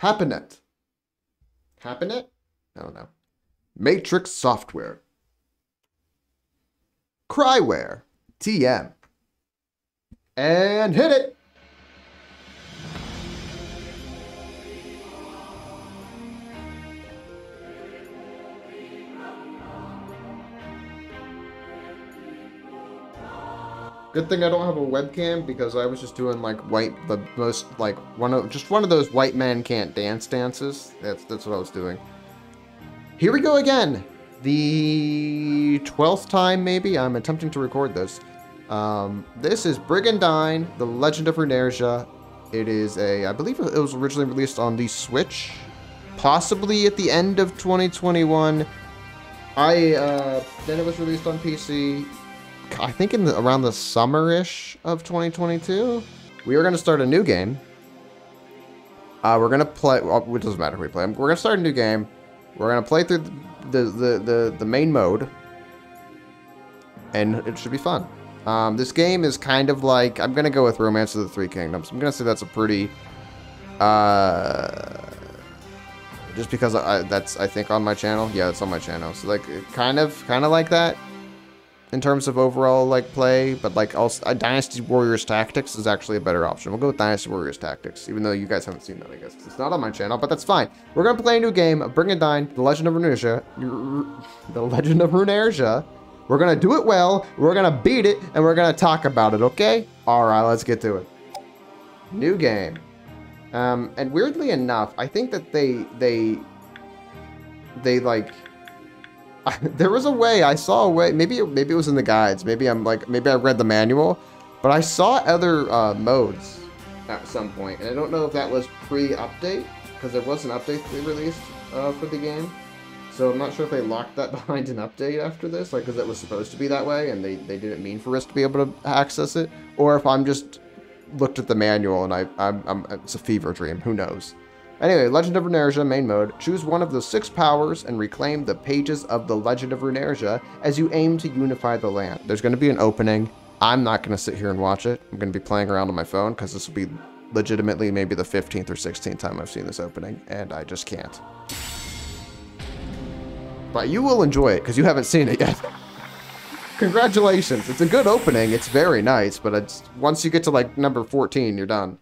Happinet. Happinet? I don't know. Matrix Software. Cryware. TM. And hit it! Good thing I don't have a webcam because I was just doing like white, the most like one of just one of those white men can't dance dances. That's that's what I was doing. Here we go again. The twelfth time maybe I'm attempting to record this. Um, this is Brigandine: The Legend of Runersia. It is a, I believe it was originally released on the Switch, possibly at the end of 2021. I uh, then it was released on PC. I think in the, around the summer-ish of 2022. We are going to start a new game. Uh, we're going to play, well, it doesn't matter who we play. We're going to start a new game. We're going to play through the, the, the, the, main mode. And it should be fun. Um, this game is kind of like, I'm going to go with Romance of the Three Kingdoms. I'm going to say that's a pretty, uh, just because I, that's, I think, on my channel. Yeah, it's on my channel. So, like, kind of, kind of like that in terms of overall like play, but like also uh, Dynasty Warriors Tactics is actually a better option. We'll go with Dynasty Warriors Tactics, even though you guys haven't seen that, I guess. It's not on my channel, but that's fine. We're gonna play a new game Bring of Brigandine, The Legend of Runersia. The Legend of Runersia. We're gonna do it well, we're gonna beat it, and we're gonna talk about it, okay? Alright, let's get to it. New game. Um, and weirdly enough, I think that they, they, they like, there was a way. I saw a way. Maybe maybe it was in the guides. Maybe I'm like maybe I read the manual, but I saw other uh, modes at some point, and I don't know if that was pre-update because there was an update they released uh, for the game. So I'm not sure if they locked that behind an update after this, like because it was supposed to be that way, and they they didn't mean for us to be able to access it, or if I'm just looked at the manual and I I'm, I'm it's a fever dream. Who knows? Anyway, Legend of Runersia main mode. Choose one of the six powers and reclaim the pages of the Legend of Runersia as you aim to unify the land. There's going to be an opening. I'm not going to sit here and watch it. I'm going to be playing around on my phone because this will be legitimately maybe the 15th or 16th time I've seen this opening, and I just can't. But you will enjoy it because you haven't seen it yet. Congratulations. It's a good opening. It's very nice, but it's once you get to like number 14, you're done.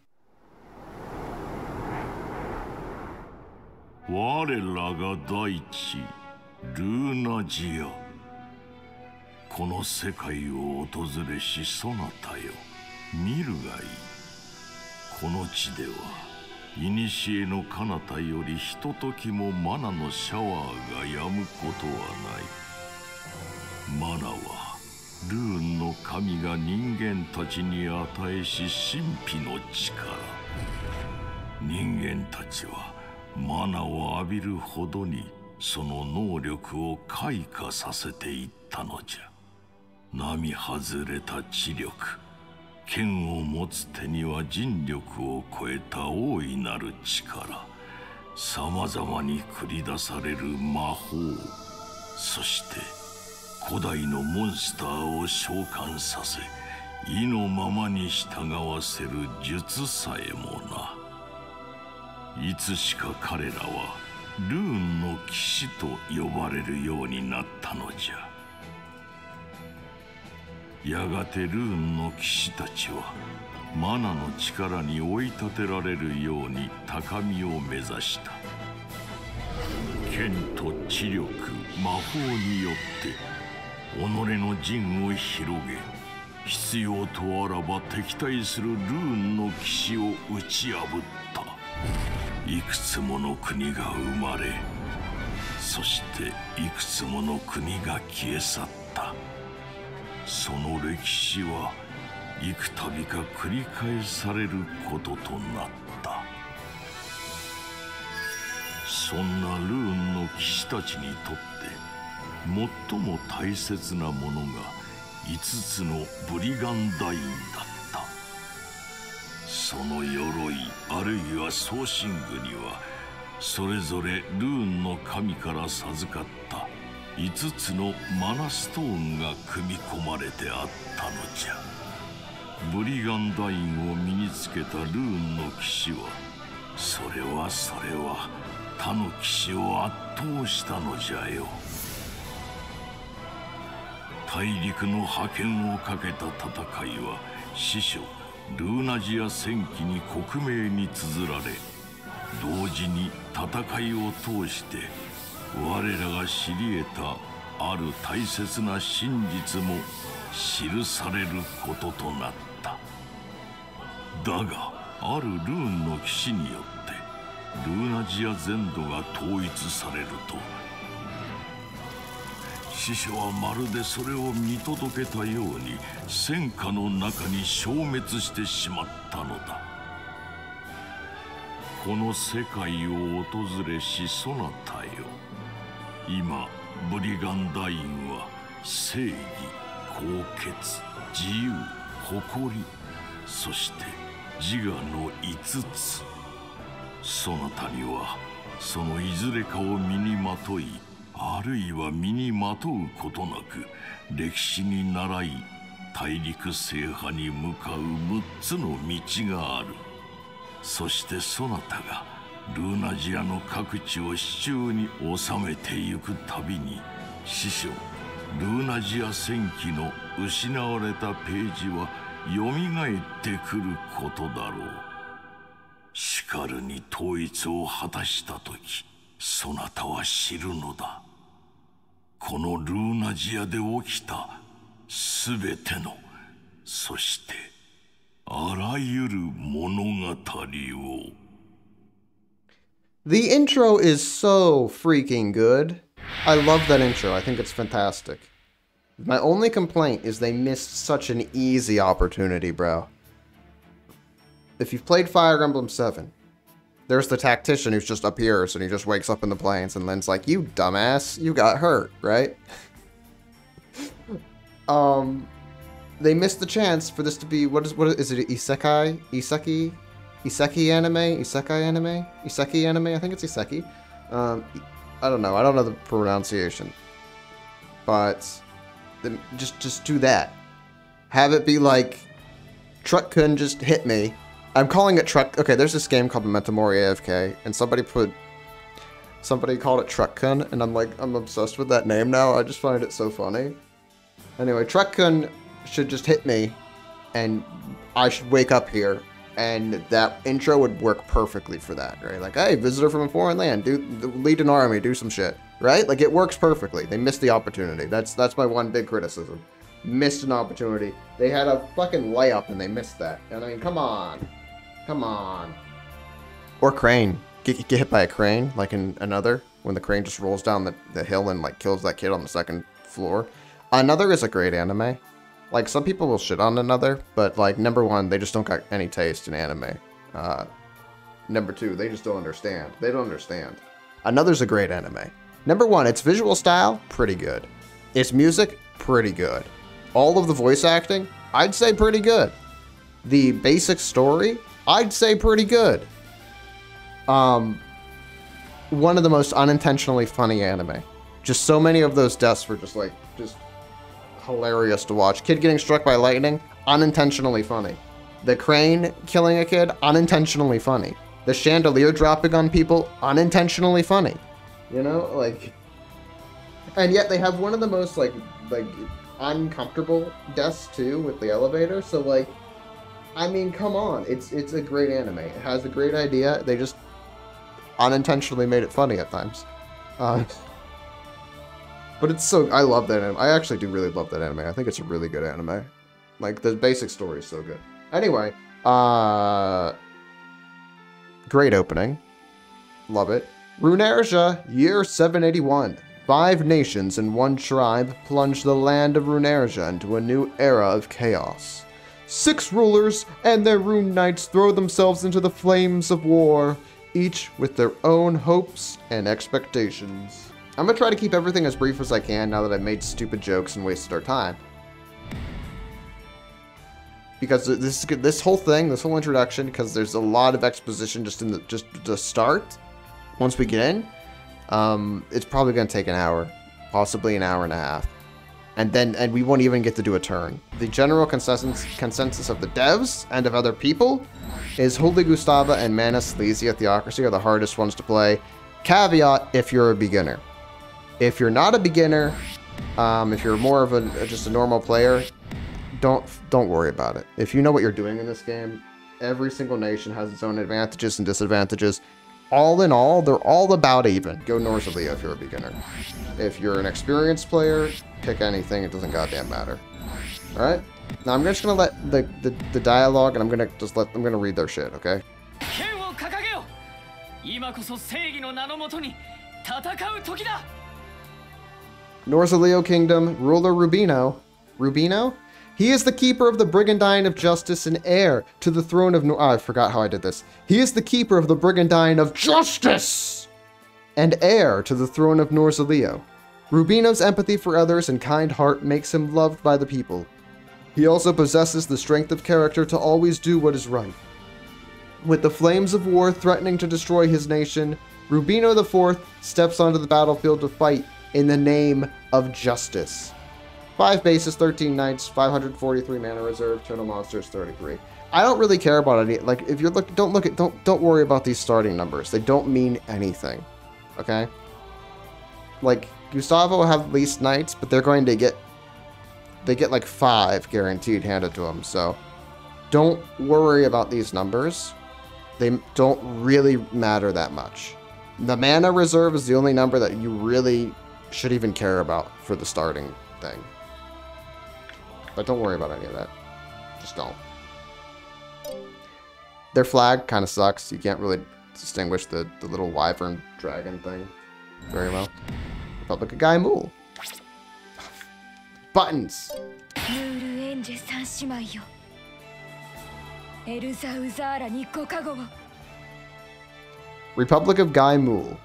我らが大地ルーナジア。この世界を訪れしそなたよ。見るがいい。この地では古の彼方よりひとときもマナのシャワーが止むことはない。マナはルーンの神が人間たちに与えし神秘の力。人間たちはマナを浴びるほどにその能力を開花させていったのじゃ。並外れた知力。剣を持つ手には人力を超えた大いなる力。さまざまに繰り出される魔法。そして古代のモンスターを召喚させ意のままに従わせる術さえもな。いつしか彼らはルーンの騎士と呼ばれるようになったのじゃ。やがてルーンの騎士たちはマナの力に追い立てられるように高みを目指した。剣と知力魔法によって己の陣を広げ必要とあらば敵対するルーンの騎士を打ち破った。いくつもの国が生まれそしていくつもの国が消え去った。その歴史は幾度か繰り返されることとなった。そんなルーンの騎士たちにとって最も大切なものが5つのブリガンダインだその鎧あるいは装身具にはそれぞれルーンの神から授かった5つのマナストーンが組み込まれてあったのじゃ。ブリガンダインを身につけたルーンの騎士はそれはそれは他の騎士を圧倒したのじゃよ。大陸の覇権をかけた戦いは師匠ルーナジア戦記に克明に綴られ同時に戦いを通して我らが知り得たある大切な真実も記されることとなった。だがあるルーンの騎士によってルーナジア全土が統一されると死者はまるでそれを見届けたように戦火の中に消滅してしまったのだ。この世界を訪れしそなたよ。今ブリガンダインは正義高潔自由誇りそして自我の5つ。そなたにはそのいずれかを身にまといあるいは身にまとうことなく歴史に習い大陸制覇に向かう6つの道がある。そしてそなたがルーナジアの各地を手中に収めてゆくたびに師匠ルーナジア戦記の失われたページはよみがえってくることだろう。しかるに統一を果たした時そなたは知るのだ。このルーナジアで起きた全てのそしてあらゆる物語を The intro is so freaking good. I love that intro. I think it's fantastic. My only complaint is they missed such an easy opportunity, bro. If you've played Fire Emblem 7, there's the tactician who's just appears and he just wakes up in the plains and then's like, you dumbass, you got hurt, right? um, they missed the chance for this to be, what is, what is, is it isekai? Iseki? Iseki anime? Isekai anime? Iseki anime? I think it's Iseki. Um, I don't know. I don't know the pronunciation. But just just do that. Have it be like Truck Kun just hit me. I'm calling it Truck. Okay, there's this game called Memento Mori AFK, and somebody put somebody called it Truck Kun, and I'm like I'm obsessed with that name now. I just find it so funny. Anyway, Truck Kun should just hit me, and I should wake up here, and that intro would work perfectly for that, right? Like, hey, visitor from a foreign land, do lead an army, do some shit, right? Like, it works perfectly. They missed the opportunity. That's that's my one big criticism. Missed an opportunity. They had a fucking layup and they missed that. And I mean, come on, come on. Or crane. Get, get hit by a crane, like in another, when the crane just rolls down the, the hill and like kills that kid on the second floor. Another is a great anime. Like some people will shit on another, but like number one, they just don't got any taste in anime. Uh, number two, they just don't understand. They don't understand. Another's a great anime. Number one, its visual style, pretty good. Its music, pretty good. All of the voice acting, I'd say pretty good. The basic story, I'd say pretty good. Um, one of the most unintentionally funny anime. Just so many of those deaths were just like, just hilarious to watch. Kid getting struck by lightning, unintentionally funny. The crane killing a kid, unintentionally funny. The chandelier dropping on people, unintentionally funny. You know, like, and yet they have one of the most like like uncomfortable deaths too with the elevator. So like, I mean, come on, it's it's a great anime. It has a great idea. They just unintentionally made it funny at times. Uh, but it's so I love that anime. I actually do really love that anime. I think it's a really good anime. Like the basic story is so good. Anyway, uh great opening. Love it. Runersia, year 781. Five nations and one tribe plunge the land of Runersia into a new era of chaos. Six rulers and their rune knights throw themselves into the flames of war, each with their own hopes and expectations. I'm gonna try to keep everything as brief as I can now that I've made stupid jokes and wasted our time. Because this this whole thing, this whole introduction, because there's a lot of exposition just in the just the start. Once we get in, um, it's probably gonna take an hour, possibly an hour and a half. And then and we won't even get to do a turn. The general consensus consensus of the devs and of other people is Holy Gustava and Mana Saleesia Theocracy are the hardest ones to play. Caveat if you're a beginner. If you're not a beginner, um, if you're more of a just a normal player, don't don't worry about it. If you know what you're doing in this game, every single nation has its own advantages and disadvantages all in all, they're all about even. Go Norzaleo if you're a beginner. If you're an experienced player, pick anything. It doesn't goddamn matter. All right? Now I'm just gonna let the, the, the dialogue, and I'm gonna just let, I'm gonna read their shit, okay? 今こそ正義の名のもとに戦う時だ Kingdom, ruler Rubino. Rubino? He is the keeper of the Brigandine of Justice and heir to the throne of Nor- oh, I forgot how I did this. He is the keeper of the Brigandine of Justice and heir to the throne of Norzaleo. Rubino's empathy for others and kind heart makes him loved by the people. He also possesses the strength of character to always do what is right. With the flames of war threatening to destroy his nation, Rubino IV steps onto the battlefield to fight in the name of justice. 5 bases, 13 knights, 543 mana reserve, total monsters 33. I don't really care about any like if you're look don't look at don't don't worry about these starting numbers. They don't mean anything. Okay? Like Gustava have least knights, but they're going to get they get like 5 guaranteed handed to them. So don't worry about these numbers. They don't really matter that much. The mana reserve is the only number that you really should even care about for the starting thing. But don't worry about any of that. Just don't. Their flag kind of sucks. You can't really distinguish the, the little wyvern dragon thing very well. Republic of Guimoule. Buttons! Republic of Guimoule.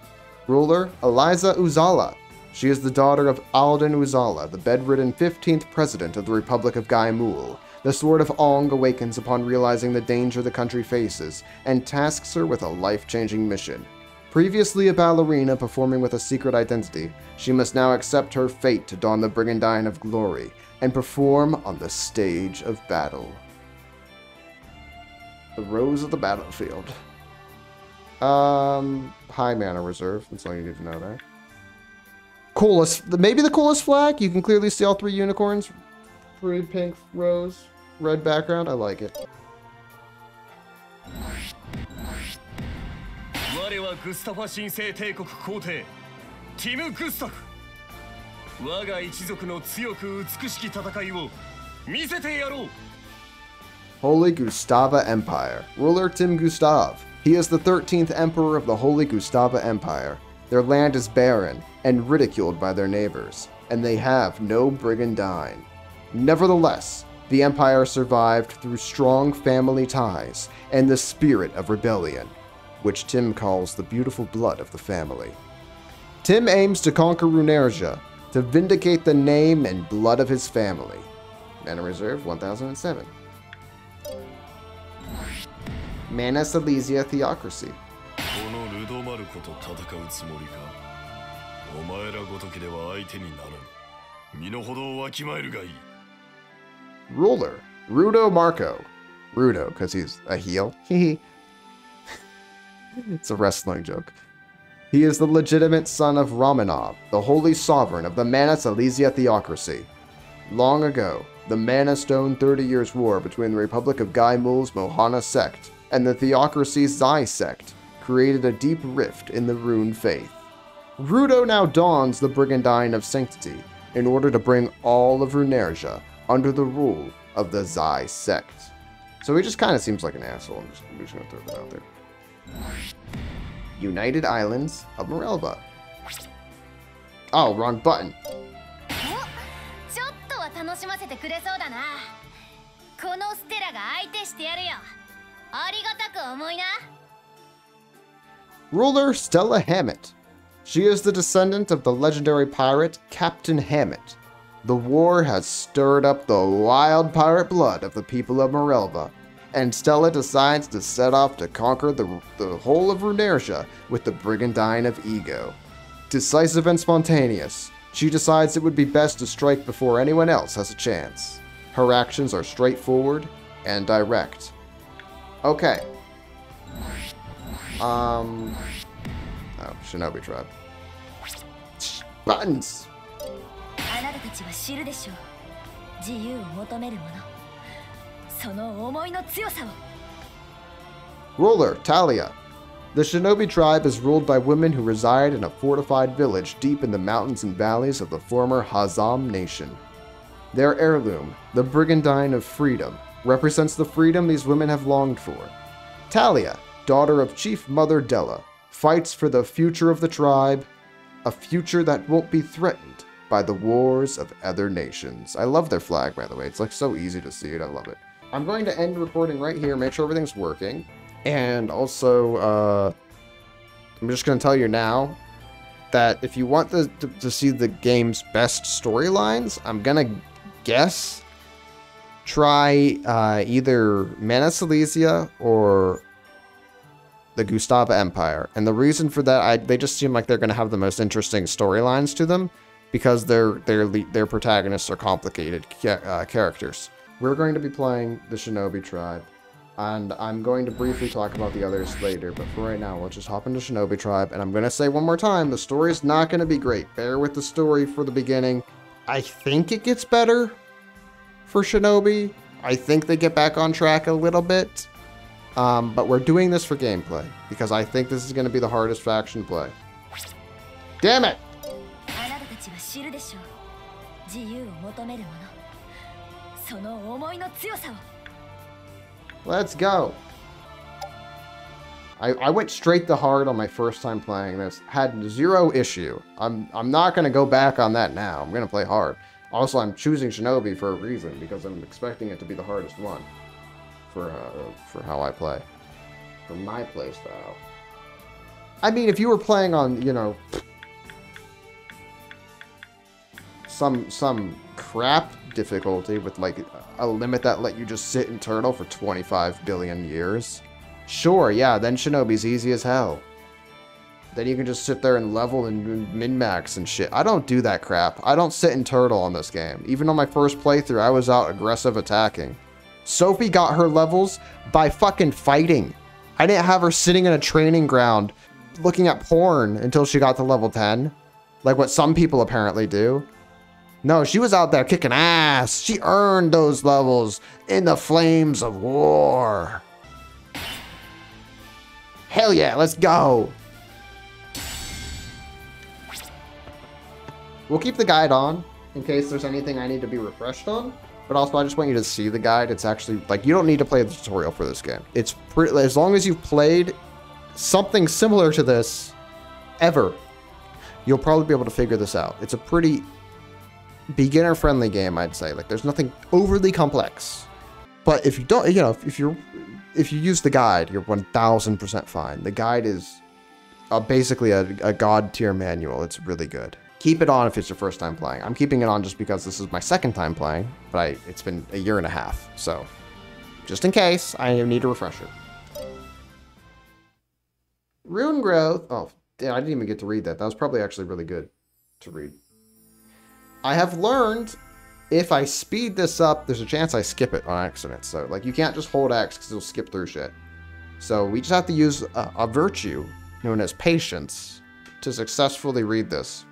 Ruler, Eliza Uzala. She is the daughter of Alden Uzala, the bedridden 15th president of the Republic of Mool. The Sword of Ong awakens upon realizing the danger the country faces and tasks her with a life changing mission. Previously a ballerina performing with a secret identity, she must now accept her fate to don the Brigandine of Glory and perform on the stage of battle. The Rose of the Battlefield. Um, high mana reserve. That's all you need to know there coolest, maybe the coolest flag. You can clearly see all three unicorns. Three pink rows, red background. I like it. Holy Gustava Empire. Ruler Tim Gustav. He is the 13th emperor of the Holy Gustava Empire. Their land is barren, and ridiculed by their neighbors, and they have no brigandine. Nevertheless, the empire survived through strong family ties and the spirit of rebellion, which Tim calls the beautiful blood of the family. Tim aims to conquer Runersia, to vindicate the name and blood of his family. Mana Reserve 1007. Mana Saleesia Theocracy. お前らごときでは相手にならぬ。身の程をわきまえるがいい。Ruler. Rudo Marco. Rudo because he's a heel. It's a wrestling joke. He is the legitimate son of Romanov, the holy sovereign of the Mana Saleesia theocracy. Long ago, the Mana Stone Thirty Years' War between the Republic of Guimoule's Mohana sect and the theocracy's Zai sect created a deep rift in the Rune faith. Rudo now dons the Brigandine of Sanctity in order to bring all of Runersia under the rule of the Zai sect. So he just kind of seems like an asshole. I'm just, I'm just going to throw that out there. United Islands of Mirelva. Oh, wrong button. Ruler Stella Hamett she is the descendant of the legendary pirate Captain Hamett. The war has stirred up the wild pirate blood of the people of Mirelva, and Stella decides to set off to conquer the, the whole of Runersia with the Brigandine of Ego. Decisive and spontaneous, She decides it would be best to strike before anyone else has a chance. Her actions are straightforward and direct. Okay. Um. Oh, Shinobi Tribe. Buttons! あなたたちは知るでしょう自由を求める者その思いの強さを Ruler, Talia. The Shinobi tribe is ruled by women who reside in a fortified village deep in the mountains and valleys of the former Hazam nation. Their heirloom, the Brigandine of Freedom, represents the freedom these women have longed for. Talia, daughter of Chief Mother Della, fights for the future of the tribe, a future that won't be threatened by the wars of other nations. I love their flag, by the way. It's like so easy to see it. I love it. I'm going to end recording right here, make sure everything's working. And also, uh, I'm just going to tell you now that if you want the, to, to see the game's best storylines, I'm going to guess try uh, either Mana Saleesia or the Gustava Empire. And the reason for that, I, they just seem like they're going to have the most interesting storylines to them because their their their protagonists are complicated ca- uh, characters. We're going to be playing the Shinobi tribe, and I'm going to briefly talk about the others later. But for right now, we'll just hop into Shinobi tribe, and I'm going to say one more time: the story's not going to be great. Bear with the story for the beginning. I think it gets better for Shinobi. I think they get back on track a little bit. Um, but we're doing this for gameplay, because I think this is going to be the hardest faction to play. Damn it! Let's go! I, I went straight to hard on my first time playing this. Had zero issue. I'm, I'm not going to go back on that now. I'm going to play hard. Also, I'm choosing Shinobi for a reason, because I'm expecting it to be the hardest one for uh, for how I play, for my playstyle. I mean, if you were playing on, you know, some some crap difficulty with like a limit that let you just sit in turtle for 25 billion years. Sure, yeah, then Shinobi's easy as hell. Then you can just sit there and level and min-max and shit. I don't do that crap. I don't sit in turtle on this game. Even on my first playthrough, I was out aggressive attacking. Sophie got her levels by fucking fighting. I didn't have her sitting in a training ground looking at porn until she got to level 10. Like what some people apparently do. No, she was out there kicking ass. She earned those levels in the flames of war. Hell yeah, let's go. We'll keep the guide on in case there's anything I need to be refreshed on. But also, I just want you to see the guide. It's actually like you don't need to play the tutorial for this game. It's pretty as long as you've played something similar to this ever, you'll probably be able to figure this out. It's a pretty beginner friendly game, I'd say. Like there's nothing overly complex. But if you don't, you know, if, you're if you use the guide, you're 1000% fine. The guide is uh, basically a, a god tier manual. It's really good. Keep it on if it's your first time playing. I'm keeping it on just because this is my second time playing, but I, it's been a year and a half. So just in case, I need a refresher. Rune growth. Oh, yeah, I didn't even get to read that. That was probably actually really good to read. I have learned if I speed this up, there's a chance I skip it on accident. So, like, you can't just hold X because you'll skip through shit. So, we just have to use a, a virtue known as patience to successfully read this.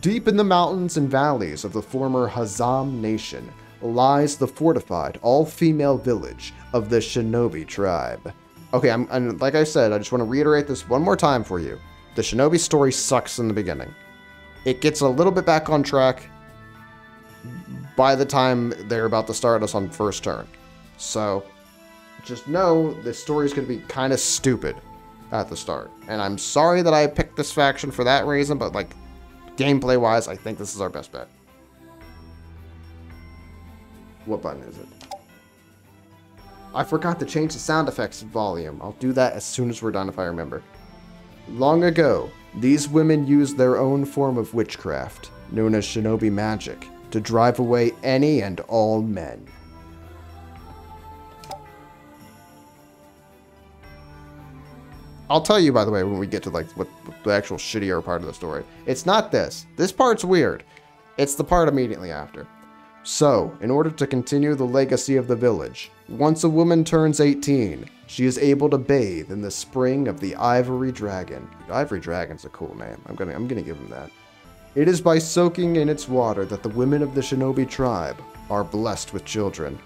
Deep in the mountains and valleys of the former Hazam nation lies the fortified, all female village of the Shinobi tribe. Okay, I'm, and like I said, I just want to reiterate this one more time for you. The Shinobi story sucks in the beginning. It gets a little bit back on track by the time they're about to start us on first turn. So just know the story is going to be kind of stupid at the start. And I'm sorry that I picked this faction for that reason, but like gameplay wise, I think this is our best bet. What button is it? I forgot to change the sound effects volume. I'll do that as soon as we're done if I remember. Long ago, these women used their own form of witchcraft, known as shinobi magic, to drive away any and all men. I'll tell you, by the way, when we get to like what, what the actual shittier part of the story. It's not this. This part's weird. It's the part immediately after. So, in order to continue the legacy of the village, once a woman turns 18, she is able to bathe in the spring of the Ivory Dragon. Ivory Dragon's a cool name. I'm gonna I'm gonna give him that. It is by soaking in its water that the women of the Shinobi tribe are blessed with children.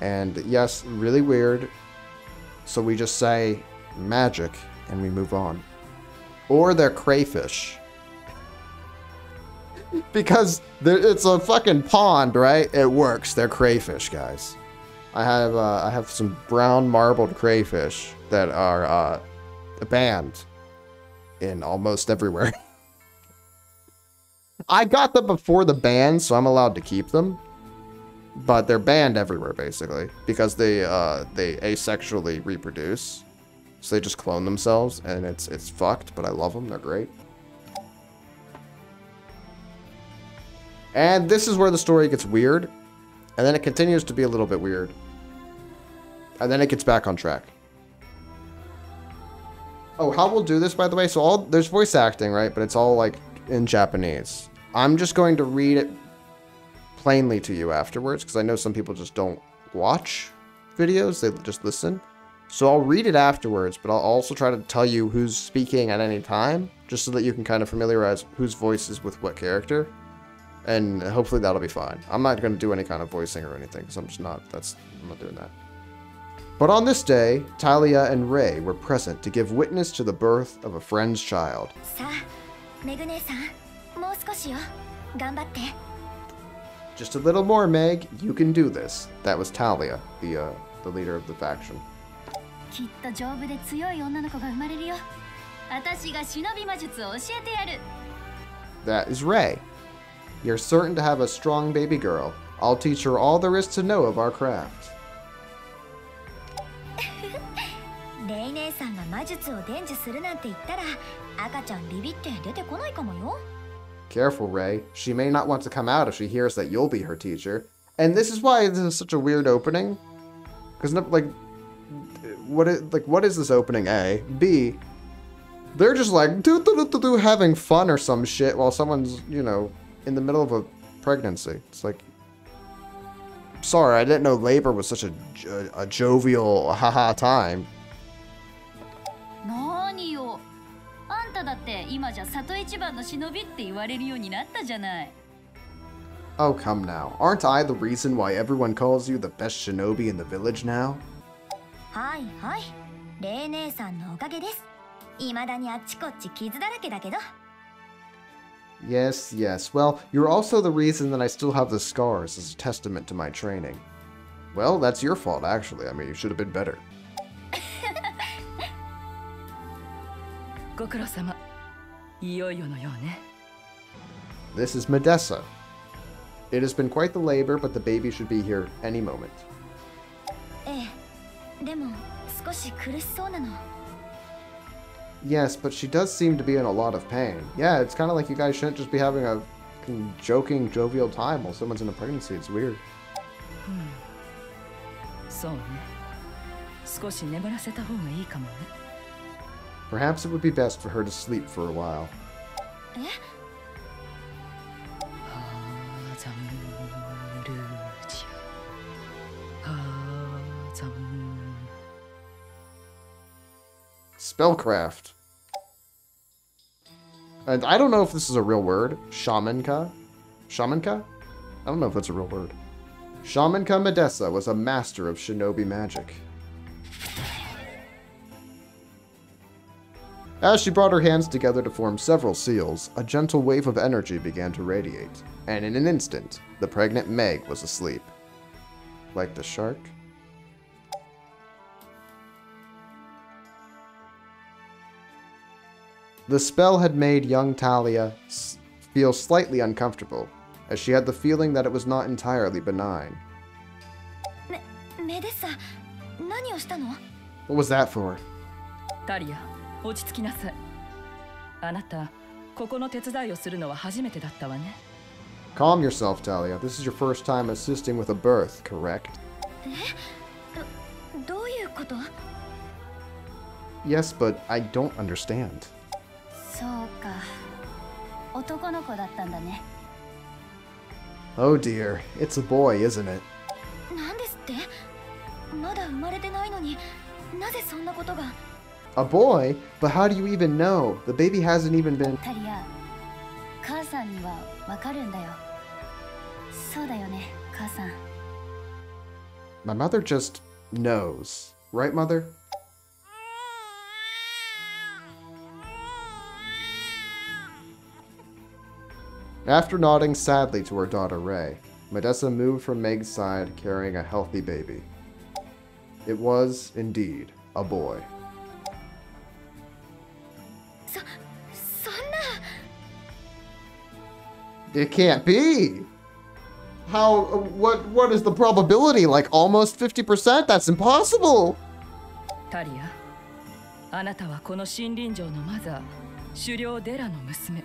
And yes, really weird. So we just say magic and we move on. Or they're crayfish. because it's a fucking pond, right? It works. They're crayfish, guys. I have uh, I have some brown marbled crayfish that are uh, banned in almost everywhere. I got them before the ban, so I'm allowed to keep them. But they're banned everywhere, basically, because they uh, they asexually reproduce. So they just clone themselves, and it's it's fucked. But I love them; they're great. And this is where the story gets weird, and then it continues to be a little bit weird, and then it gets back on track. Oh, how we'll do this, by the way? So all there's voice acting, right? But it's all like in Japanese. I'm just going to read it plainly to you afterwards because I know some people just don't watch videos, they just listen. So I'll read it afterwards, but I'll also try to tell you who's speaking at any time, just so that you can kind of familiarize whose voice is with what character. And hopefully that'll be fine. I'm not going to do any kind of voicing or anything, because I'm just not, that's, I'm not doing that. But on this day, Talia and Ray were present to give witness to the birth of a friend's child. Just a little more, Meg. You can do this. That was Talia, the, uh, the leader of the faction. きっと丈夫で強い女の子が生まれるよ私が忍び魔術を教えてやる That is Ray. You're certain to have a strong baby girl. I'll teach her all there is to know of our craft. レイ姉さんが魔術を伝授するなんて言ったら赤ちゃんビビって出てこないかもよ Careful, Ray. She may not want to come out if she hears that you'll be her teacher. And this is why this is such a weird opening. Because, like, what is, like, what is this opening, A? B, they're just like, do, do, do, do, do, having fun or some shit while someone's, you know, in the middle of a pregnancy. It's like, sorry, I didn't know labor was such a, a, a jovial, haha time. 何よあんただって今じゃ里一番の忍びって言われるようになったじゃない Oh, come now. Aren't I the reason why everyone calls you the best shinobi in the village now? はいはいレイ姉さんのおかげです未だにあっちこっち傷だらけだけど Yes, yes. Well, you're also the reason that I still have the scars as a testament to my training. Well, that's your fault, actually. I mean, you should have been better. ご苦労様いよいよのようね This is Medessa. It has been quite the labor, but the baby should be here any moment. ええ Yes, but she does seem to be in a lot of pain. Yeah, it's kind of like you guys shouldn't just be having a joking, jovial time while someone's in a pregnancy. It's weird. Hmm. Perhaps it would be best for her to sleep for a while. Eh? Spellcraft. And I don't know if this is a real word. Shamanka? Shamanka? I don't know if that's a real word. Shamanka Medessa was a master of shinobi magic. As she brought her hands together to form several seals, a gentle wave of energy began to radiate, and in an instant, the pregnant Meg was asleep. Like the shark? The spell had made young Talia s- feel slightly uncomfortable, as she had the feeling that it was not entirely benign. メメデッサ何をしたの What was that for? タリア落ち着きなさいあなたここの手伝いをするのは初めてだったわね Calm yourself, Talia. This is your first time assisting with a birth, correct? どういうこと Yes, but I don't understand. そうか男の子だったんだね Oh dear, it's a boy, isn't it? なんですってまだ生まれてないのになぜそんなことが A boy? But how do you even know? The baby hasn't even been. タリア母さんにはわかるんだよそうだよね母さん My mother just knows. Right, mother? After nodding sadly to her daughter Ray, Medessa moved from Meg's side carrying a healthy baby. It was, indeed, a boy. そそんな It can't be! How, what, what is the probability? Like almost 50%? That's impossible! タリアあなたはこの森林城のマザー狩猟デラの娘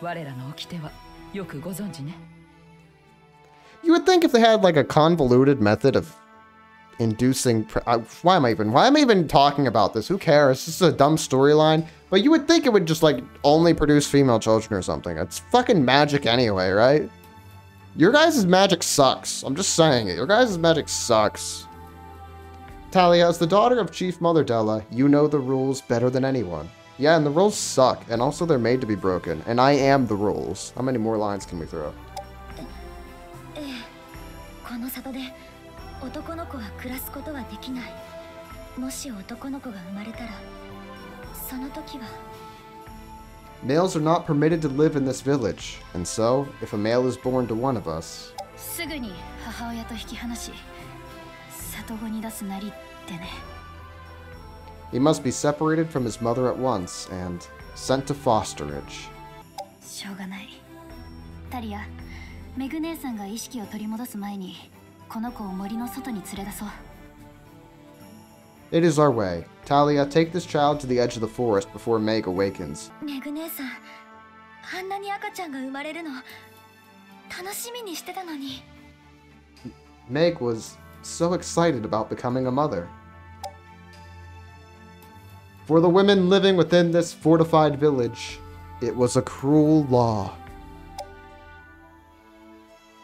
我らの掟はよくご存知ね You would think if they had like a convoluted method of inducing. Pre- uh, why am I even? Why am I even talking about this? Who cares? This is a dumb storyline. But you would think it would just like only produce female children or something. It's fucking magic anyway, right? Your guys' magic sucks. I'm just saying it. Your guys' magic sucks. Talia, as the daughter of Chief Mother Della, you know the rules better than anyone. Yeah, and the rules suck, and also they're made to be broken. And I am the rules. How many more lines can we throw? ええこの里で男の子は暮らすことはできないもし男の子が生まれたらその時は Males are not permitted to live in this village, and so, if a male is born to one of us, すぐに母親と引き離し里子に出すなりってね he must be separated from his mother at once and sent to fosterage. しょうがないタリアメグ姉さんが意識を取り戻す前にこの子を森の外に連れ出そう It is our way. Talia, take this child to the edge of the forest before Meg awakens. メグ姉さんあんなに赤ちゃんが生まれるの楽しみにしてたのに Meg was so excited about becoming a mother. For the women living within this fortified village, it was a cruel law.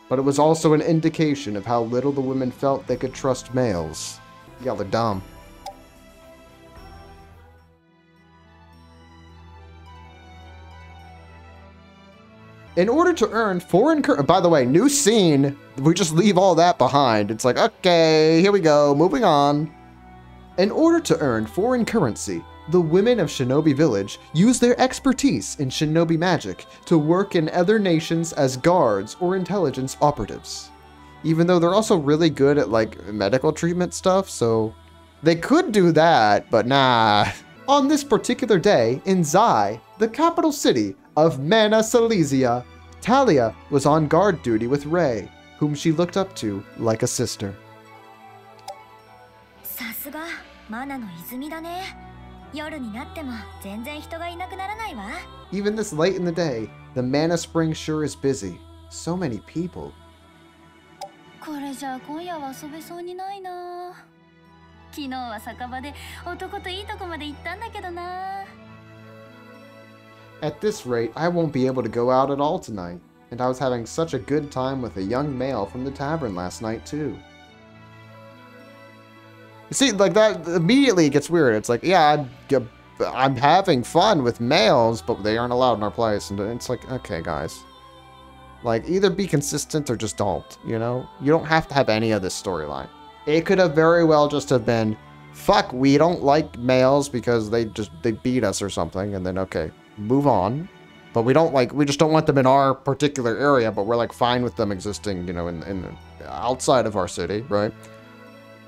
But it was also an indication of how little the women felt they could trust males. Y'all are dumb. In order to earn foreign cur- by the way, new scene. We just leave all that behind. It's like, okay, here we go, moving on. In order to earn foreign currency, the women of Shinobi Village use their expertise in shinobi magic to work in other nations as guards or intelligence operatives. Even though they're also really good at like medical treatment stuff, so they could do that, but nah. On this particular day, in Zai, the capital city of Mana Saleesia, Talia was on guard duty with Rei, whom she looked up to like a sister. 夜になっても全然人がいなくならないわ Even this late in the day, the Mana Spring sure is busy. So many people. これじゃあ今夜は遊べそうにないな昨日は酒場で男といいとこまで行ったんだけどな At this rate, I won't be able to go out at all tonight. And I was having such a good time with a young male from the tavern last night, too. See, like that immediately it gets weird. It's like, yeah, I'm, I'm having fun with males, but they aren't allowed in our place. And it's like, okay, guys. Like, either be consistent or just don't, you know? You don't have to have any of this storyline. It could have very well just have been, fuck, we don't like males because they just, they beat us or something. And then, okay, move on. But we don't like, we just don't want them in our particular area, but we're like fine with them existing, you know, in, in outside of our city, right?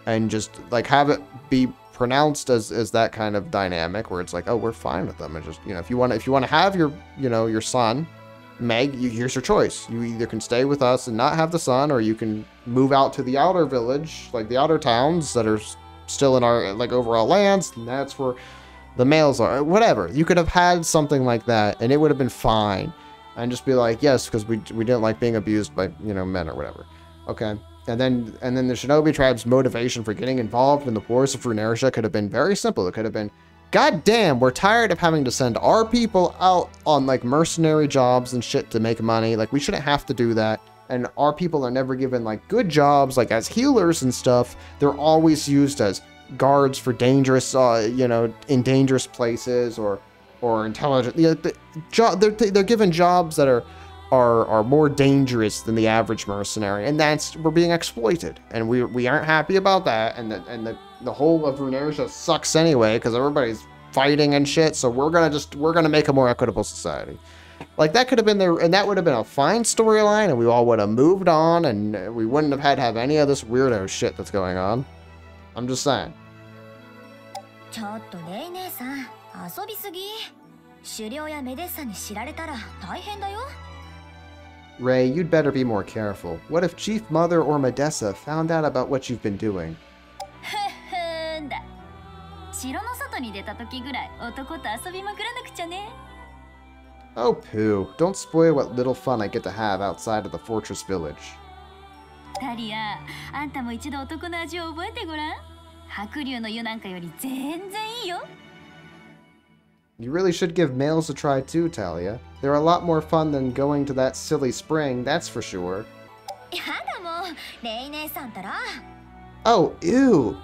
And just like have it be pronounced as, as that kind of dynamic where it's like, oh, we're fine with them. And just, you know, if you want if you want to have your, you know, your son, Meg, you, here's your choice. You either can stay with us and not have the son, or you can move out to the outer village, like the outer towns that are still in our like overall lands, and that's where the males are. Whatever. You could have had something like that, and it would have been fine, and just be like, yes, because we we didn't like being abused by you know men or whatever. Okay. And then and then the Shinobi tribe's motivation for getting involved in the wars of Runersia could have been very simple. It could have been, God damn, we're tired of having to send our people out on like mercenary jobs and shit to make money. Like we shouldn't have to do that. And our people are never given like good jobs, like as healers and stuff. They're always used as guards for dangerous, uh, you know, in dangerous places or or intelligent. You they're they're given jobs that are are are more dangerous than the average mercenary, and that's we're being exploited, and we we aren't happy about that, and the and the the whole of Runersia sucks anyway because everybody's fighting and shit. So we're gonna just we're gonna make a more equitable society. Like that could have been there, and that would have been a fine storyline, and we all would have moved on, and we wouldn't have had to have any of this weirdo shit that's going on. I'm just saying. Ray, you'd better be more careful. What if Chief Mother or Medessa found out about what you've been doing? ふんだ城の外に出た時ぐらい男と遊びまくらなくちゃね Oh, poo. Don't spoil what little fun I get to have outside of the fortress village. タリアあんたも一度男の味を覚えてごらん白龍の湯なんかより全然いいよ You really should give males a try too, Talia. They're a lot more fun than going to that silly spring, that's for sure. やだもうレイ姉さんたら Oh, ew.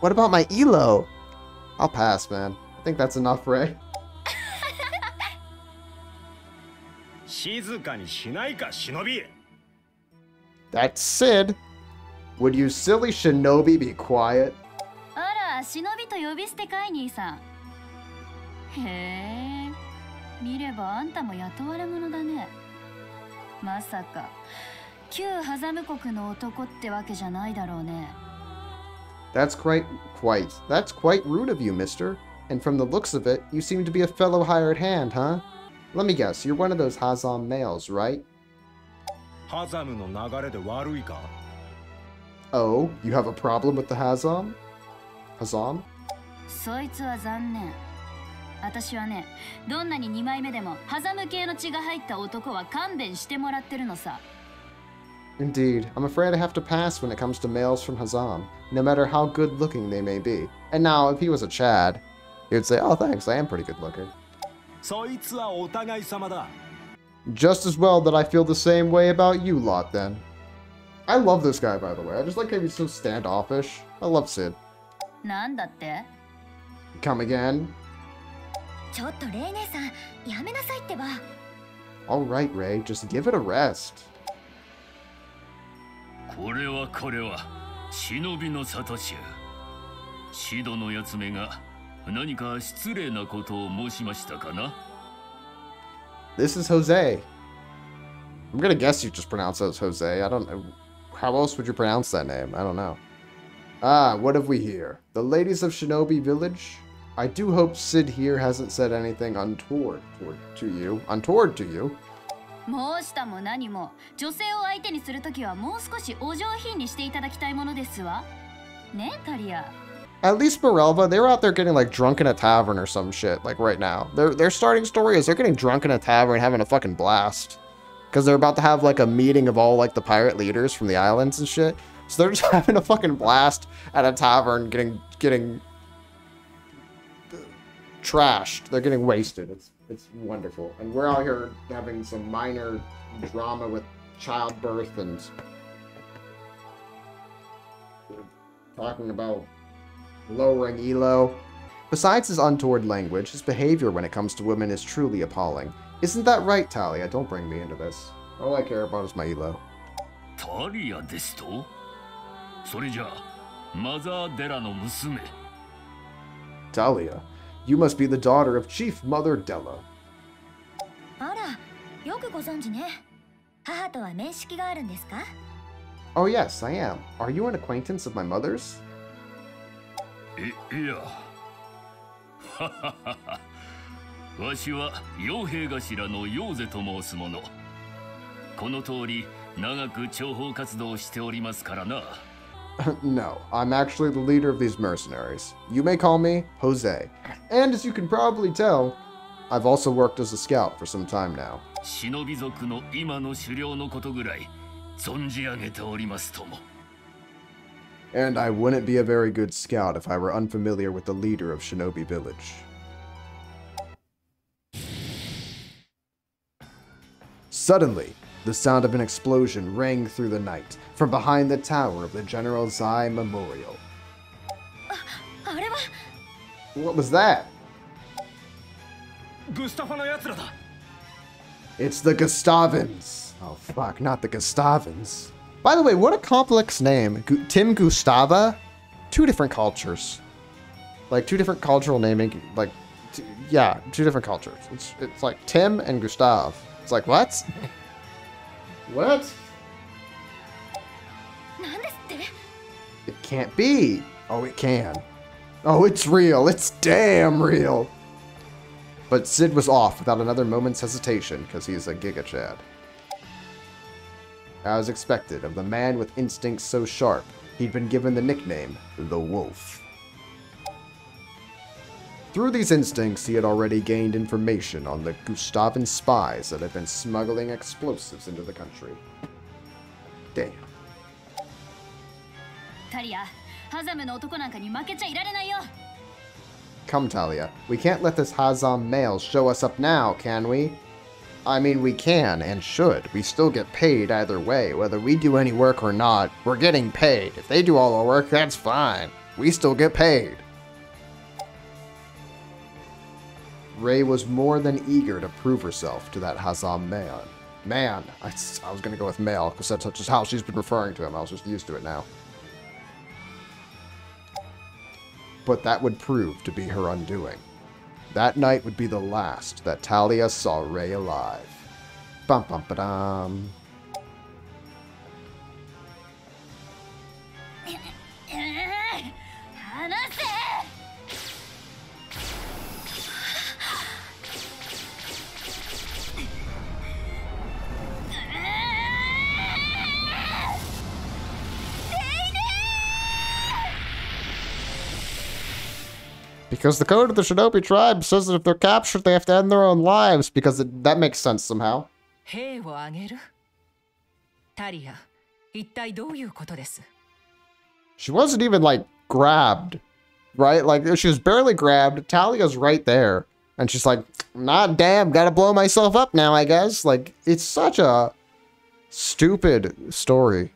What about my elo? I'll pass, man. I think that's enough, Ray. 静かにしないか忍び That's Sid. Would you silly shinobi be quiet? あら忍びと呼び捨てかい兄さん へえ見ればあんたも雇われ者だねまさか旧ハザム国の男ってわけじゃないだろうね That's quite, quite. That's quite rude of you, mister. And from the looks of it, you seem to be a fellow hired hand, huh? Let me guess, you're one of those Hazam males, right? ハザムの流れで悪いか Oh, you have a problem with the Hazam? Hazam? そいつは残念私はねどんなに2枚目でもハザム系の血が入った男は勘弁してもらってるのさ Indeed, I'm afraid I have to pass when it comes to males from Hazam, no matter how good looking they may be. And now, if he was a Chad, he would say, Oh, thanks, I am pretty good looking. そいつはお互い様だ Just as well that I feel the same way about you lot, then. I love this guy, by the way. I just like how he's so standoffish. I love Sid. なんだって Come again? ちょっとレイ姉さんやめなさいってば Alright, Ray, just give it a rest. これはこれは忍びの里じゃシドのやつめが何か失礼なことを申しましたかな This is Jose. I'm gonna guess you just pronounce it as Jose. I don't know. How else would you pronounce that name? I don't know. Ah, what have we here? The ladies of Shinobi Village? I do hope Sid here hasn't said anything untoward toward, to you. Untoward to you. At least Mirelva, they're out there getting like drunk in a tavern or some shit, like right now. Their, their starting story is they're getting drunk in a tavern and having a fucking blast. Because they're about to have like a meeting of all like the pirate leaders from the islands and shit. So they're just having a fucking blast at a tavern getting getting trashed. They're getting wasted. It's it's wonderful. And we're out here having some minor drama with childbirth and talking about lowering elo. Besides his untoward language, his behavior when it comes to women is truly appalling. Isn't that right, Talia? Don't bring me into this. All I care about is my elo. タリアですとそれじゃあマザーデラの娘 Talia, You must be the daughter of Chief Mother Della. あらよくご存知ね母とは面識があるんですか Oh yes, I am. Are you an acquaintance of my mother's? えいやわしは傭兵頭のヨーゼと申す者この通り長く諜報活動をしておりますからな no, I'm actually the leader of these mercenaries. You may call me Jose. And as you can probably tell, I've also worked as a scout for some time now. 忍び族の今の狩猟のことぐらい存じ上げておりますとも And I wouldn't be a very good scout if I were unfamiliar with the leader of Shinobi Village. Suddenly, the sound of an explosion rang through the night from behind the tower of the General Zai Memorial. What was that? It's the Gustavans. Oh fuck, not the Gustavans. By the way, what a complex name. Gu Tim Gustava? Two different cultures. Like two different cultural naming, like, yeah, two different cultures. It's, it's like Tim and Gustav. It's like, what? What? It can't be. Oh, it can. Oh, it's real. It's damn real. But Sid was off without another moment's hesitation because he's a Giga Chad. As expected of the man with instincts so sharp, he'd been given the nickname, The Wolf. Through these instincts, he had already gained information on the Gustavan spies that had been smuggling explosives into the country. Damn. Talia, Come, Talia. We can't let this Hazam male show us up now, can we? I mean, we can and should. We still get paid either way. Whether we do any work or not, we're getting paid. If they do all the work, that's fine. We still get paid. Ray was more than eager to prove herself to that Hazam man. Man, I was gonna go with male, because that's just how she's been referring to him. I was just used to it now. but that would prove to be her undoing. That night would be the last that Talia saw Ray alive. Bum bum ba dum. Because the code of the Shinobi tribe says that if they're captured, they have to end their own lives. Because it, that makes sense somehow. 兵をあげるタリア一体どういうことです She wasn't even like grabbed, right? Like she was barely grabbed. Talia's right there, and she's like, "Nah, damn, gotta blow myself up now, I guess." Like it's such a stupid story.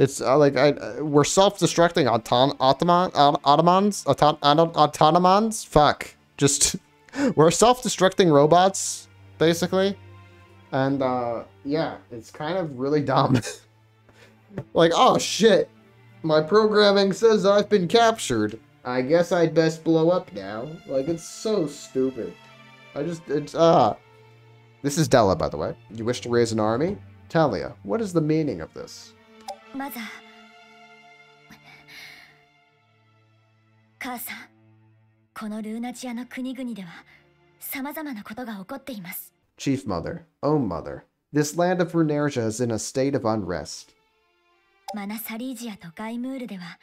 It's uh, like I, uh, we're self-destructing auton- Ottoman aut- Ottomans, auton- auto- Fuck, just we're self-destructing robots, basically, and uh, yeah, it's kind of really dumb. like, oh shit, my programming says I've been captured. I guess I'd best blow up now. Like, it's so stupid. I just, it's, ah. This is Della, by the way. You wish to raise an army? Talia, what is the meaning of this? マザー母さんこのルーナチアの国々では様々なことが起こっています Chief Mother, Own Mother, this land of Runersia is in a state of unrest. マナサリージアとガイムールでは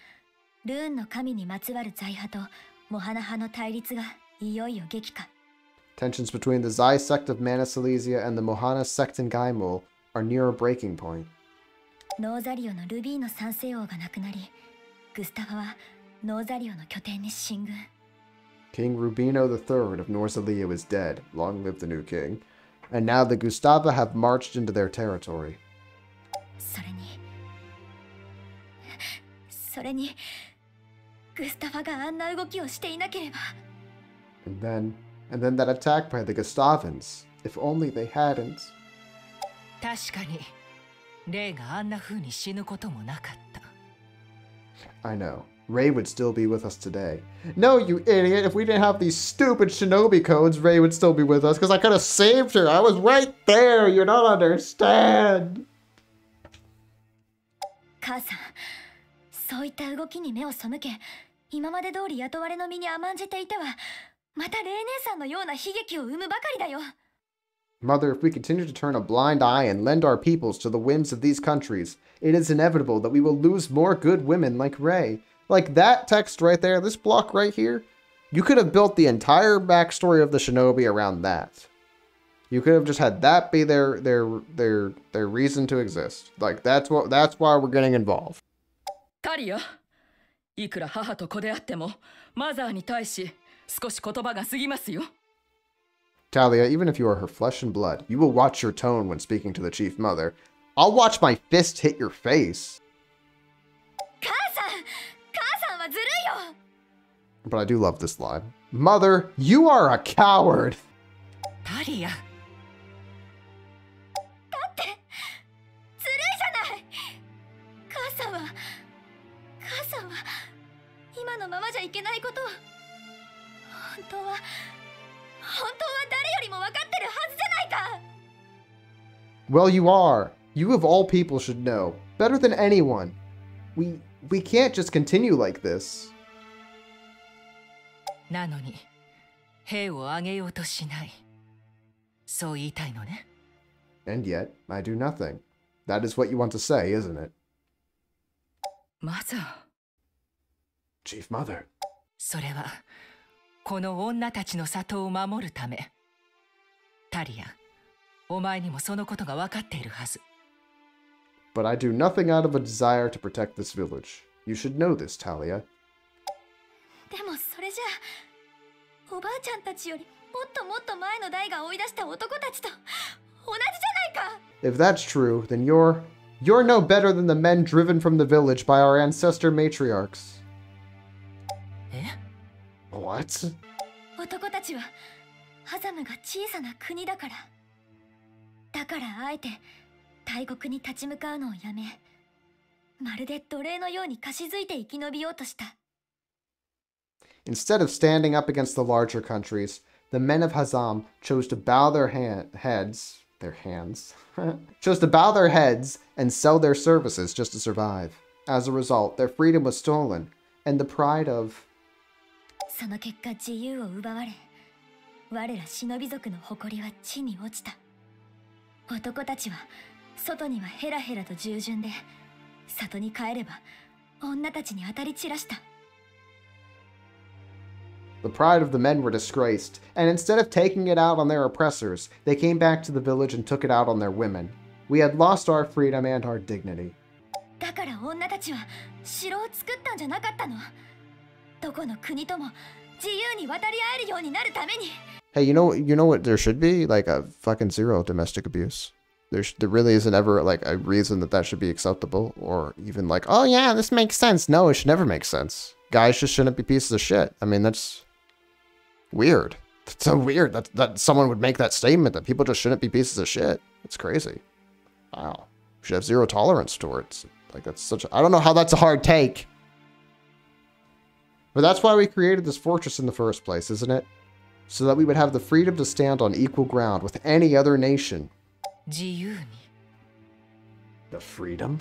ルーンの神にまつわる財派とモハナ派の対立がいよいよ激化 Tensions between the Zai sect of Mana Saleesia and the Mohana sect in Guimoule are near a breaking point. ノーザリオのルビーの賛成王が亡くなり、グスタファはノーザリオの拠点に進軍。King Rubino III of Norzaleo is dead. Long live the new king. And now the Gustava have marched into their territory. And then, and then that attack by the Gustavans. If only they hadn't. 確かに。レイがあんな風に死ぬこともなかった I know. Ray would still be with us today. No, you idiot. If we didn't have these stupid shinobi codes, Ray would still be with us because I could have saved her. I was right there. You don't understand. 母さんそういった動きに目を背け今まで通り雇われの身に甘んじていてはまたレイ姉さんのような悲劇を生むばかりだよ Mother, if we continue to turn a blind eye and lend our peoples to the whims of these countries, it is inevitable that we will lose more good women like Ray. Like that text right there, this block right here, you could have built the entire backstory of the shinobi around that. You could have just had that be their their their their reason to exist. Like that's what that's why we're getting involved. タリアいくら母と子であってもマザーに対し少し言葉が過ぎますよ Talia, even if you are her flesh and blood, you will watch your tone when speaking to the Chief Mother. I'll watch my fist hit your face. But I do love this line. Mother, you are a coward! Talia. 本当は本当は誰よりも分かってるはずじゃないか Well, you are. You of all people should know. Better than anyone. We we can't just continue like this. なのに兵を挙げようとしないそう言いたいのね And yet, I do nothing. That is what you want to say, isn't it? マザー Chief Mother. それは この女たちの里を守るためタリアお前にもそのことが分かっているはず But I do nothing out of a desire to protect this village. You should know this, Talia. でもそれじゃあおばあちゃんたちよりもっともっと前の代が追い出した男たちと同じじゃないか If that's true, then you're you're no better than the men driven from the village by our ancestor matriarchs. え What? 男たちはハザムが小さな国だからだからあえて大国に立ち向かうのをやめまるで奴隷のように貸し付いて生き延びようとした Instead of standing up against the larger countries, the men of Hazam chose to bow their hand, heads, their hands, chose to bow their heads and sell their services just to survive. As a result, their freedom was stolen, and the pride of その結果自由を奪われ我ら忍び族の誇りは地に落ちた男たちは外にはヘラヘラと従順で里に帰れば女たちに当たり散らした the pride of the men were disgraced, and instead of taking it out on their oppressors, they came back to the village and took it out on their women. We had lost our freedom and our dignity. だから女たちは城を作ったんじゃなかったの どこの国とも自由に渡り合えるようになるために Hey, you know, you know what there should be like a fucking zero domestic abuse. There, sh- there really isn't ever like a reason that that should be acceptable, or even like, oh yeah, this makes sense. No, it should never make sense. Guys just shouldn't be pieces of shit. I mean, that's weird. That's so weird that that someone would make that statement that people just shouldn't be pieces of shit. It's crazy. Wow, we should have zero tolerance towards like that's such. A, I don't know how that's a hard take. But that's why we created this fortress in the first place, isn't it? So that we would have the freedom to stand on equal ground with any other nation. 自由に The freedom?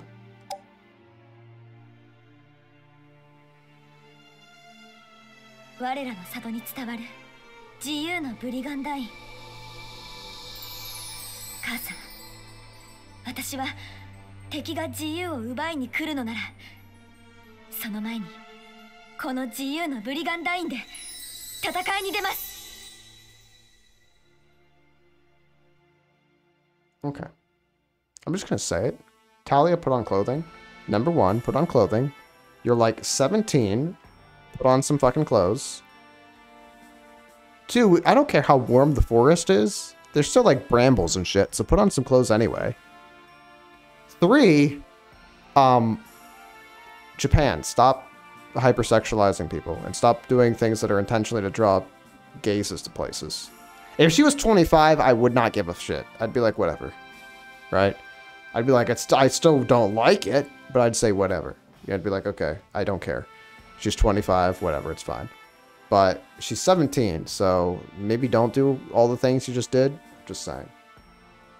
我らの里に伝わる自由のブリガンダイン母さん私は敵が自由を奪いに来るのならその前に この自由のブリガンダインで戦いに出ます Okay. I'm just going to say it. Talia, put on clothing. Number one, put on clothing. You're like 17. Put on some fucking clothes. Two, I don't care how warm the forest is. There's still like brambles and shit, so put on some clothes anyway. Three, um, Japan, stop hypersexualizing people and stop doing things that are intentionally to draw gazes to places. If she was 25, I would not give a shit. I'd be like, whatever. Right? I'd be like, I still don't like it, but I'd say whatever. Yeah, I'd be like, okay, I don't care. She's 25, whatever, it's fine. But she's 17, so maybe don't do all the things you just did. Just saying.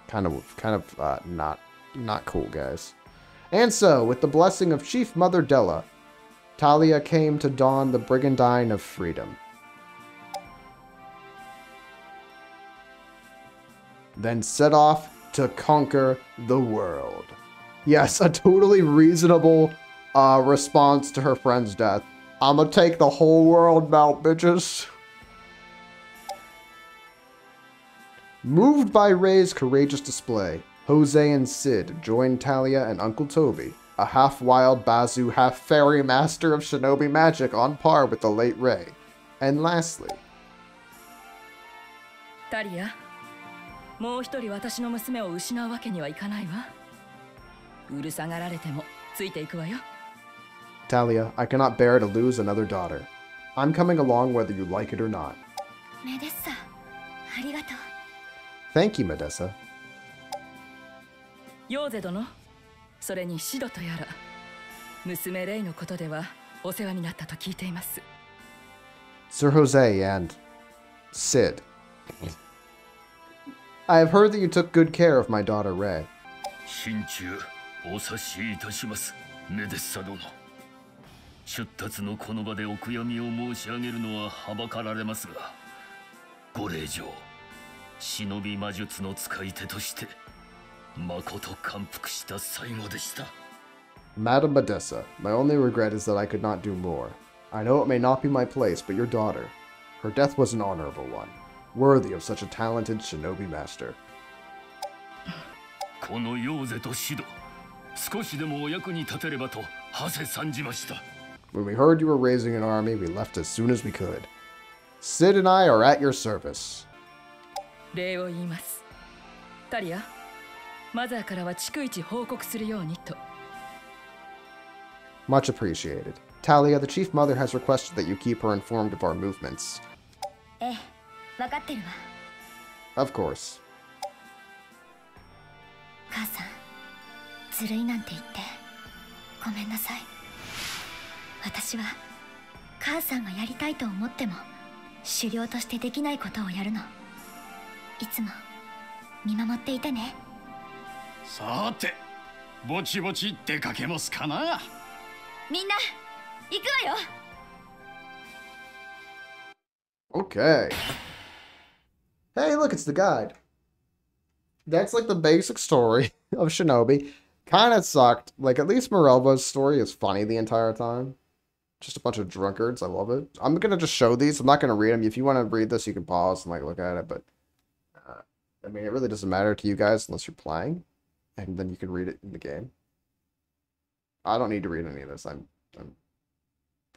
Kind of, kind of uh, not, not cool, guys. And so, with the blessing of Chief Mother Della, Talia came to don the brigandine of freedom. then set off to conquer the world. Yes, a totally reasonable uh, response to her friend's death. I'ma take the whole world now, bitches. Moved by Ray's courageous display, Jose and Sid joined Talia and Uncle Toby a half-wild Bazoo, half-fairy master of shinobi magic on par with the late Ray. And lastly... Talia, I cannot bear to lose another daughter. I'm coming along whether you like it or not. Thank you, Medessa. Yoze dono, それにシドとやら娘レイのことではお世話になったと聞いています Sir Jose and Sid. I have heard that you took good care of my daughter Ray. 心中お察しいたしますメデッサ殿出立のこの場でお悔やみを申し上げるのははばかられますがご令状忍び魔術の使い手として Madam Medessa, my only regret is that I could not do more. I know it may not be my place, but your daughter. Her death was an honorable one, worthy of such a talented shinobi master. When we heard you were raising an army, we left as soon as we could. Sid and I are at your service. 礼を言います。タリア。マザーからは逐一報告するようにと Much appreciated. Talia, the chief mother has requested that you keep her informed of our movements. ええ分かってるわ Of course. 母さんずるいなんて言ってごめんなさい私は母さんがやりたいと思っても狩猟としてできないことをやるのいつも見守っていてねさてぼちぼち出かけますかなみんな行くわよ Okay. Hey, look, it's the guide. That's like the basic story of Shinobi. Kind of sucked. Like, at least Morelva's story is funny the entire time. Just a bunch of drunkards. I love it. I'm going to just show these. I'm not going to read them. If you want to read this, you can pause and, like, look at it. But, uh, I mean, it really doesn't matter to you guys unless you're playing. And then you can read it in the game. I don't need to read any of this. I'm, I'm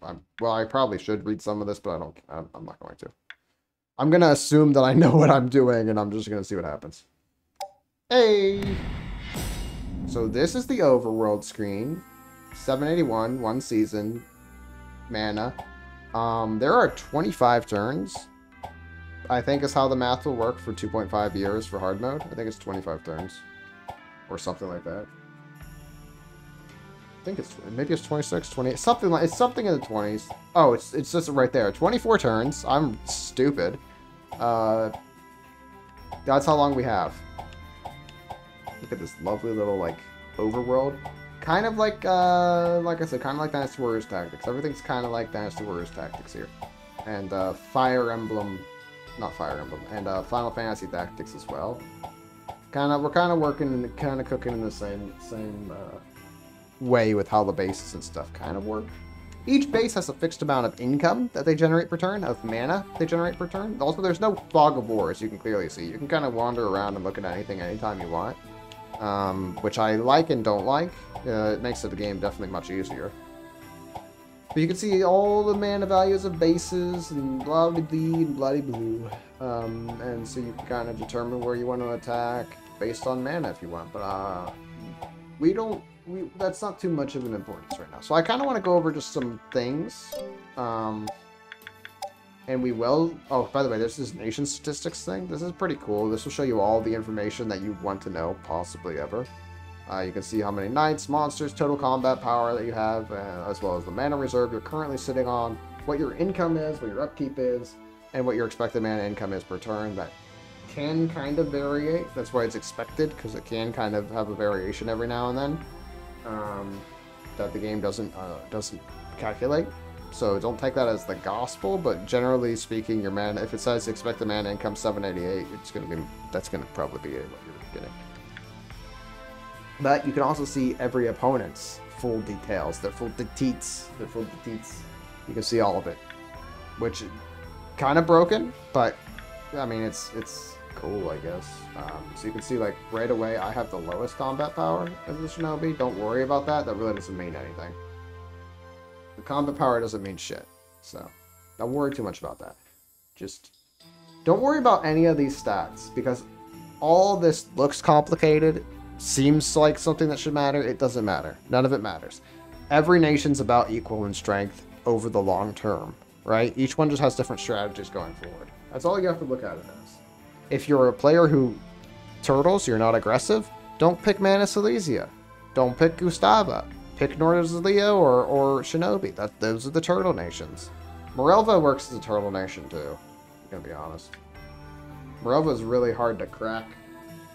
I'm, well, I probably should read some of this, but I don't. I'm, not going to. I'm gonna assume that I know what I'm doing, and I'm just gonna see what happens. Hey. So this is the overworld screen. 781, one season, mana. Um, there are 25 turns. I think is how the math will work for 2.5 years for hard mode. I think it's 25 turns, or something like that. I think it's maybe it's 26, 28, something like it's something in the 20s. Oh, it's it's just right there. 24 turns. I'm stupid. Uh, that's how long we have. Look at this lovely little like overworld. Kind of like uh, like I said, kind of like Dynasty Warriors Tactics. Everything's kind of like Dynasty Warriors Tactics here, and uh, Fire Emblem, not Fire Emblem, and uh, Final Fantasy Tactics as well. Kind of, we're kind of working, and kind of cooking in the same same. Uh, way with how the bases and stuff kind of work. Each base has a fixed amount of income that they generate per turn, of mana they generate per turn. Also, there's no fog of war, as you can clearly see. You can kind of wander around and look at anything anytime you want, um, which I like and don't like. Uh, it makes the game definitely much easier. But you can see all the mana values of bases and blah blah blah and bloody blue. Um, and so you can kind of determine where you want to attack based on mana if you want. But uh, we don't we, that's not too much of an importance right now. So I kind of want to go over just some things. Um, and we will... Oh, by the way, there's this nation statistics thing. This is pretty cool. This will show you all the information that you want to know, possibly ever. Uh, you can see how many knights, monsters, total combat power that you have, uh, as well as the mana reserve you're currently sitting on, what your income is, what your upkeep is, and what your expected mana income is per turn. That can kind of vary. That's why it's expected, because it can kind of have a variation every now and then um, that the game doesn't uh, doesn't calculate. So don't take that as the gospel, but generally speaking, your man if it says expected man income 788, it's gonna be that's gonna probably be what you're getting. But you can also see every opponent's full details, their full deets, their full deets. You can see all of it, which kind of broken, but I mean it's it's cool, I guess. Um, so you can see, like, right away, I have the lowest combat power as the Shinobi. Don't worry about that. That really doesn't mean anything. The combat power doesn't mean shit. So, don't worry too much about that. Just don't worry about any of these stats because all this looks complicated, seems like something that should matter. It doesn't matter. None of it matters. Every nation's about equal in strength over the long term, right? Each one just has different strategies going forward. That's all you have to look at it as. If you're a player who turtles, you're not aggressive, don't pick Mana Saleesia. Don't pick Gustava. Pick Nordelia or, or Shinobi. That those are the turtle nations. Morelva works as a turtle nation too. I'm gonna be honest. Morelva is really hard to crack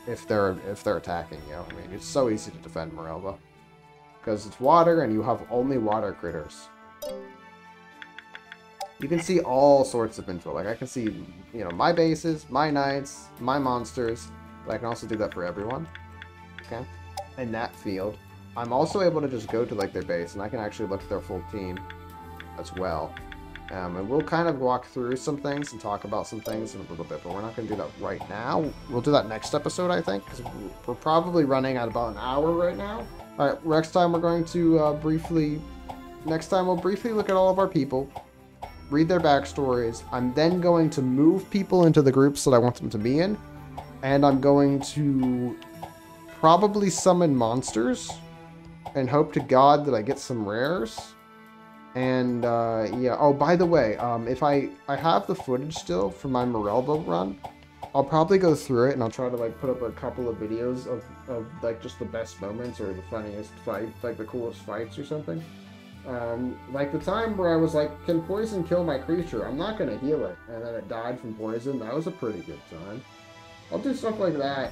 if they're if they're attacking you. I mean, it's so easy to defend Morelva because it's water and you have only water critters. You can see all sorts of info. Like I can see, you know, my bases, my knights, my monsters, but I can also do that for everyone. Okay, in that field, I'm also able to just go to like their base and I can actually look at their full team as well. Um, and we'll kind of walk through some things and talk about some things in a little bit, but we're not going to do that right now. We'll do that next episode, I think, because we're probably running at about an hour right now. All right, next time we're going to uh, briefly, next time we'll briefly look at all of our people, read their backstories. I'm then going to move people into the groups that I want them to be in, and I'm going to probably summon monsters and hope to God that I get some rares and uh, yeah, oh, by the way, um, if I, I have the footage still from my Morelva run, I'll probably go through it and I'll try to like put up a couple of videos of, of like just the best moments or the funniest fight, like the coolest fights or something. Um, like the time where I was like, can poison kill my creature? I'm not gonna heal it. And then it died from poison. That was a pretty good time. I'll do stuff like that.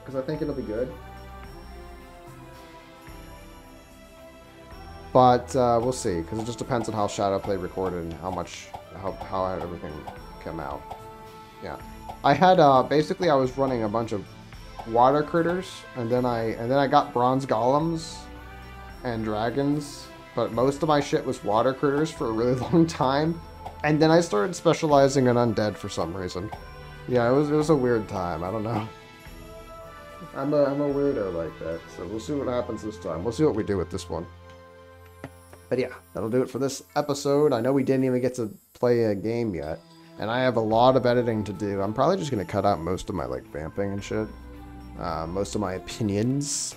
Because I think it'll be good. But uh, we'll see, because it just depends on how Shadowplay recorded and how much, how, how everything came out. Yeah, I had uh, basically I was running a bunch of water critters, and then I and then I got bronze golems and dragons, but most of my shit was water critters for a really long time, and then I started specializing in undead for some reason. Yeah, it was it was a weird time. I don't know. I'm a I'm a weirdo like that, so we'll see what happens this time. We'll see what we do with this one. But yeah, that'll do it for this episode. I know we didn't even get to play a game yet, and I have a lot of editing to do. I'm probably just gonna cut out most of my like vamping and shit, uh, most of my opinions,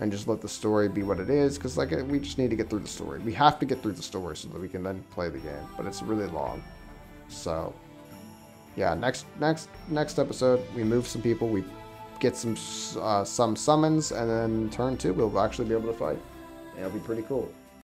and just let the story be what it is. Because like we just need to get through the story. We have to get through the story so that we can then play the game. But it's really long, so yeah. Next next next episode, we move some people. We get some uh, some summons, and then turn two, we'll actually be able to fight. It'll be pretty cool.